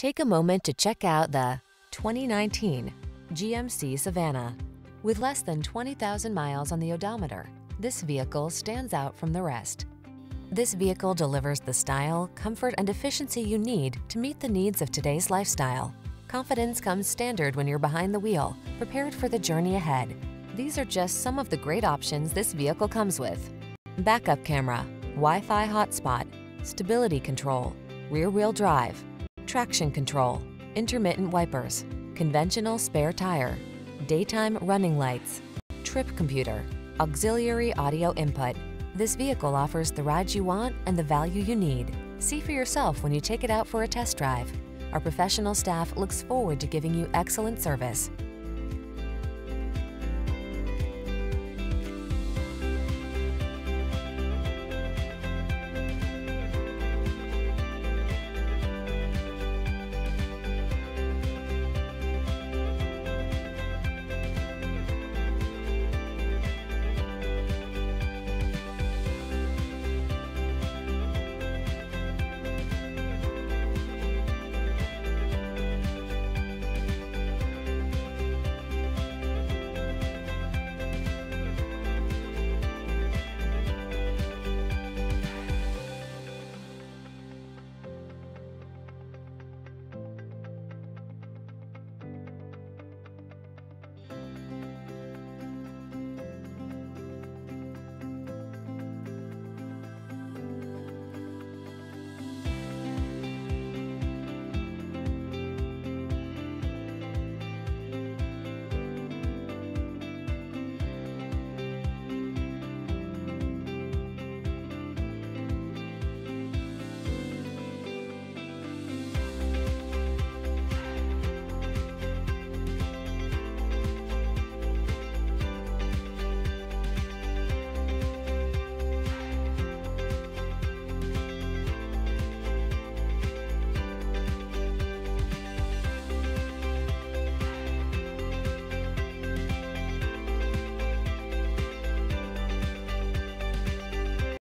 Take a moment to check out the 2019 GMC Savana. With less than 20,000 miles on the odometer, this vehicle stands out from the rest. This vehicle delivers the style, comfort, and efficiency you need to meet the needs of today's lifestyle. Confidence comes standard when you're behind the wheel, prepared for the journey ahead. These are just some of the great options this vehicle comes with. Backup camera, Wi-Fi hotspot, stability control, rear-wheel drive, traction control, intermittent wipers, conventional spare tire, daytime running lights, trip computer, auxiliary audio input. This vehicle offers the ride you want and the value you need. See for yourself when you take it out for a test drive. Our professional staff looks forward to giving you excellent service.